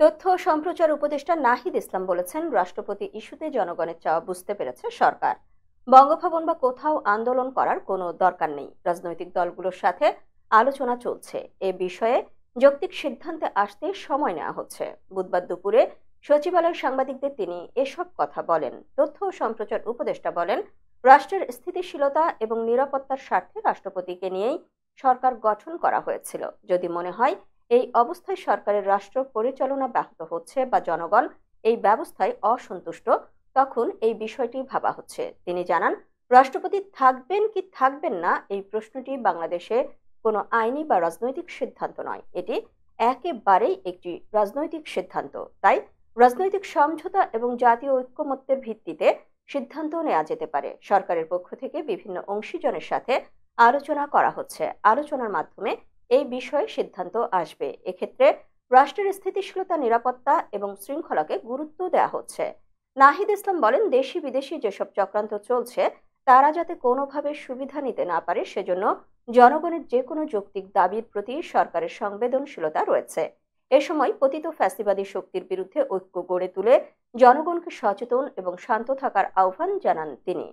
তথ্য ও সম্প্রচার উপদেষ্টা নাহিদ ইসলাম বলেছেন, রাষ্ট্রপতি ইস্যুতে জনগণের চাওয়া বুঝতে পেরেছে সরকার। বঙ্গভবন বা কোথাও আন্দোলন করার কোনো দরকার নেই। রাজনৈতিক দলগুলোর সাথে আলোচনা চলছে। এ বিষয়ে যৌক্তিক সিদ্ধান্তে আসতে সময় নেওয়া হচ্ছে। বুধবার দুপুরে সচিবালয়ের সাংবাদিকদের তিনি এসব কথা বলেন। তথ্য ও সম্প্রচার উপদেষ্টা বলেন, রাষ্ট্রের স্থিতিশীলতা এবং নিরাপত্তার স্বার্থে রাষ্ট্রপতিকে নিয়েই সরকার গঠন করা হয়েছিল। যদি মনে হয় এই অবস্থায় সরকারের রাষ্ট্র পরিচালনা ব্যাহত হচ্ছে বা জনগণ এই ব্যবস্থায় অসন্তুষ্ট, তখন এই বিষয়টি ভাবা হচ্ছে। তিনি জানান, রাষ্ট্রপতি থাকবেন কি থাকবেন না এই প্রশ্নটি বাংলাদেশে কোনো আইনি বা রাজনৈতিক সিদ্ধান্ত নয়। এটি একেবারেই একটি রাজনৈতিক সিদ্ধান্ত। তাই রাজনৈতিক সমঝোতা এবং জাতীয় ঐক্যমত্যের ভিত্তিতে সিদ্ধান্ত নেওয়া যেতে পারে। সরকারের পক্ষ থেকে বিভিন্ন অংশীজনের সাথে আলোচনা করা হচ্ছে। আলোচনার মাধ্যমে এই বিষয়ে সিদ্ধান্ত আসবে। এক্ষেত্রে রাষ্ট্রের স্থিতিশীলতা, নিরাপত্তা এবং শৃঙ্খলাকে গুরুত্ব দেওয়া হচ্ছে। নাহিদ ইসলাম বলেন দেশি বিদেশি যেসব চক্রান্ত চলছে, তারা যাতে কোনোভাবে সুবিধা নিতে না পারে, সেজন্য জনগণের যে কোনো যৌক্তিক দাবির প্রতি সরকারের সংবেদনশীলতা রয়েছে। এ সময় পতিত ফ্যাসিবাদী শক্তির বিরুদ্ধে ঐক্য গড়ে তুলে জনগণকে সচেতন এবং শান্ত থাকার আহ্বান জানান তিনি।